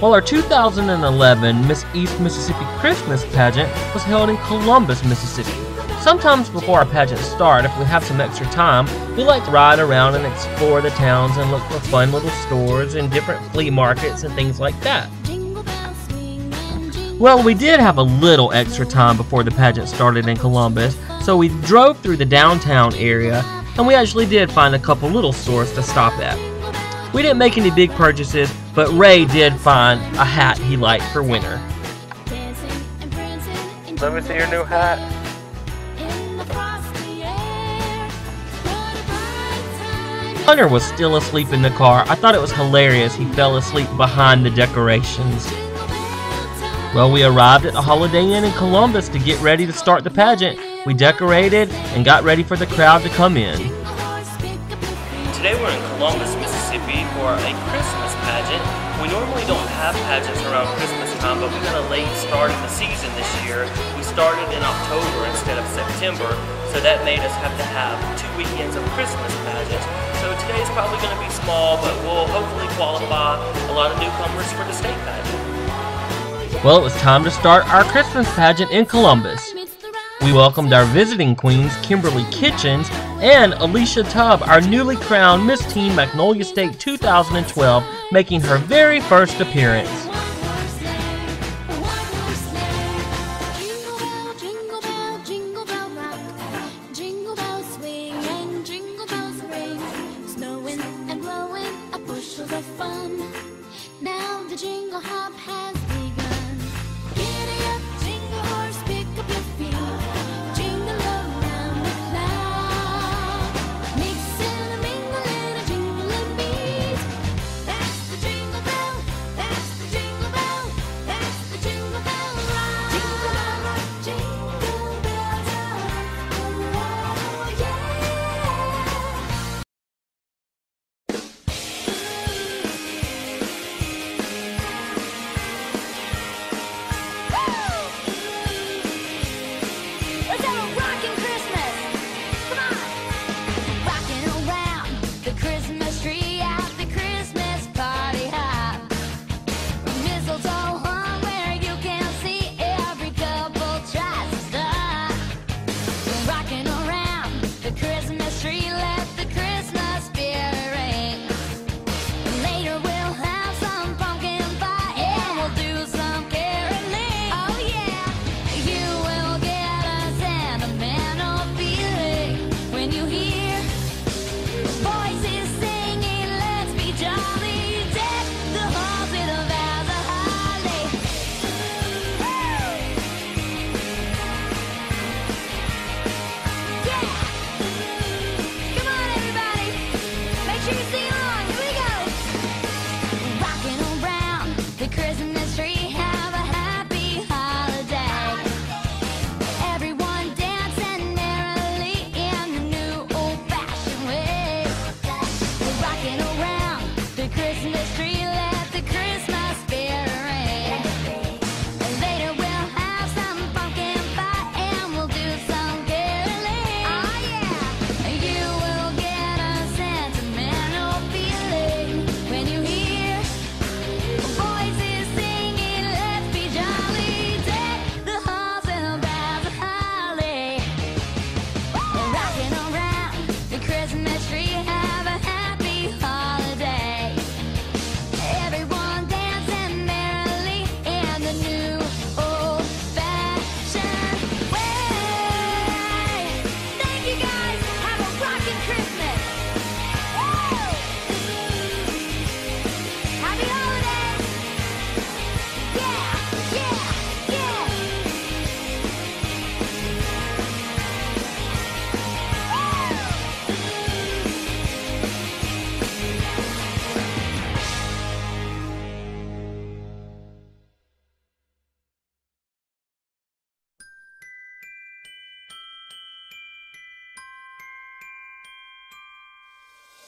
Well, our 2011 Miss East Mississippi Christmas pageant was held in Columbus, Mississippi. Sometimes before our pageants start, if we have some extra time, we like to ride around and explore the towns and look for fun little stores and different flea markets and things like that. Well, we did have a little extra time before the pageant started in Columbus, so we drove through the downtown area and we actually did find a couple little stores to stop at. We didn't make any big purchases, but Ray did find a hat he liked for winter. Let me see your new hat. Hunter was still asleep in the car. I thought it was hilarious he fell asleep behind the decorations. Well, we arrived at the Holiday Inn in Columbus to get ready to start the pageant. We decorated and got ready for the crowd to come in. Today we're in Columbus, Mississippi for a Christmas pageant. We normally don't have pageants around Christmas time, but we got a late start in the season this year. We started in October instead of September, so that made us have to have two weekends of Christmas pageants. So today's probably going to be small, but we'll hopefully qualify a lot of newcomers for the state pageant. Well, it was time to start our Christmas pageant in Columbus. We welcomed our visiting queens, Kimberly Kitchens and Alicia Tubb, our newly crowned Miss Teen Magnolia State 2012, making her very first appearance.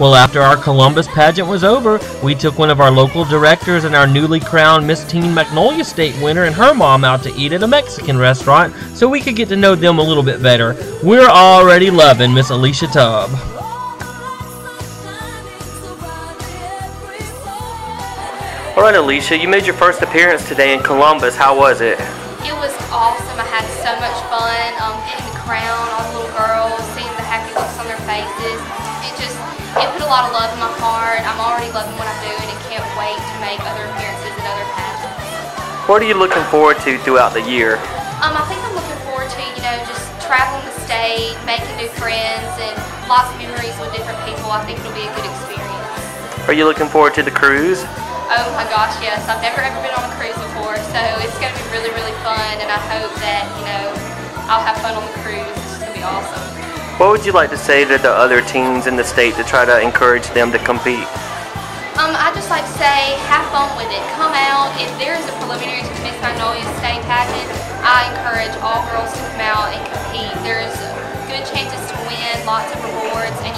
Well, after our Columbus pageant was over, we took one of our local directors and our newly crowned Miss Teen Magnolia State winner and her mom out to eat at a Mexican restaurant so we could get to know them a little bit better. We're already loving Miss Alicia Tubb. All right, Alicia, you made your first appearance today in Columbus. How was it? It was awesome. I had so much fun um, getting the crown, all the little girls, seeing the happy looks on their faces. It just, it put a lot of love in my heart. I'm already loving what I'm doing and can't wait to make other appearances in other pageants. What are you looking forward to throughout the year? Um, I think I'm looking forward to, you know, just traveling the state, making new friends, and lots of memories with different people. I think it'll be a good experience. Are you looking forward to the cruise? Oh my gosh, yes. I've never ever been on a cruise before, so it's going to be really, really fun, and I hope that, you know, I'll have fun on the cruise. It's going to be awesome. What would you like to say to the other teams in the state to try to encourage them to compete? Um, I just like to say, have fun with it. Come out. If there is a preliminary to the Miss Magnolia State pageant, I encourage all girls to come out and compete. There's good chances to win, lots of rewards, and